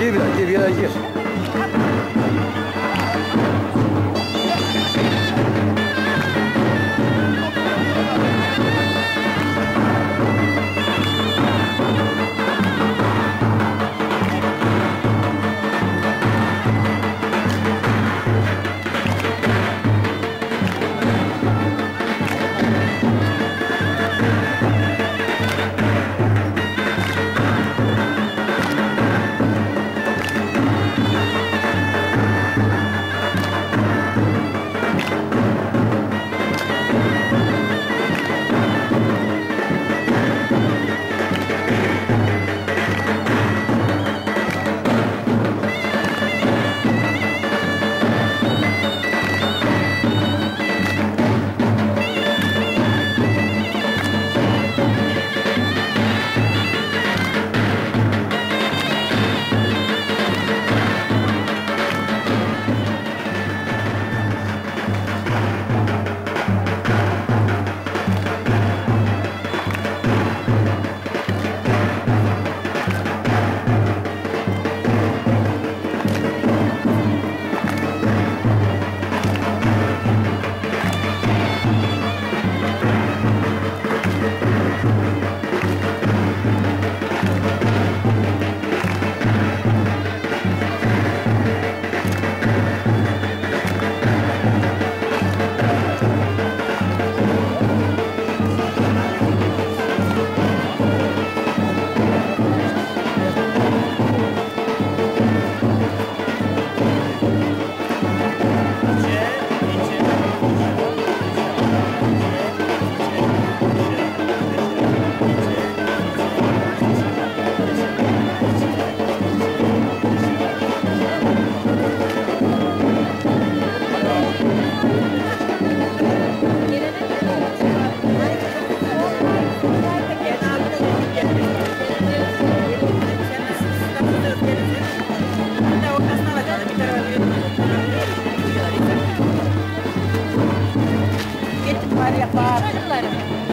Κύριε, Κυριακής. Gittim var yapar. Çocuklarım.